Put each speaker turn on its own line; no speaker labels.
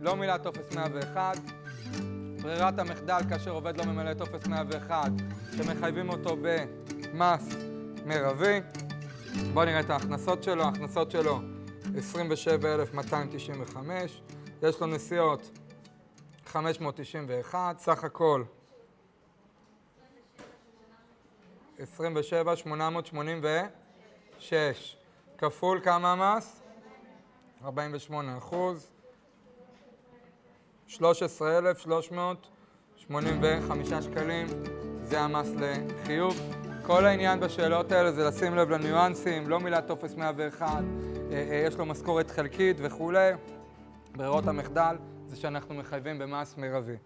לא מילא טופס 101. ברירת המחדל כאשר עובד לא ממלא טופס 101, שמחייבים אותו במס מרבי. בואו נראה את ההכנסות שלו, ההכנסות שלו 27,295, יש לו נסיעות 591, סך הכל 27,886, כפול כמה המס? 48 אחוז, 13,385 שקלים, זה המס לחיוב. כל העניין בשאלות האלה זה לשים לב לניואנסים, לא מילת טופס 101, אה, אה, יש לו משכורת חלקית וכולי. ברירות המחדל זה שאנחנו מחייבים במס מרבי.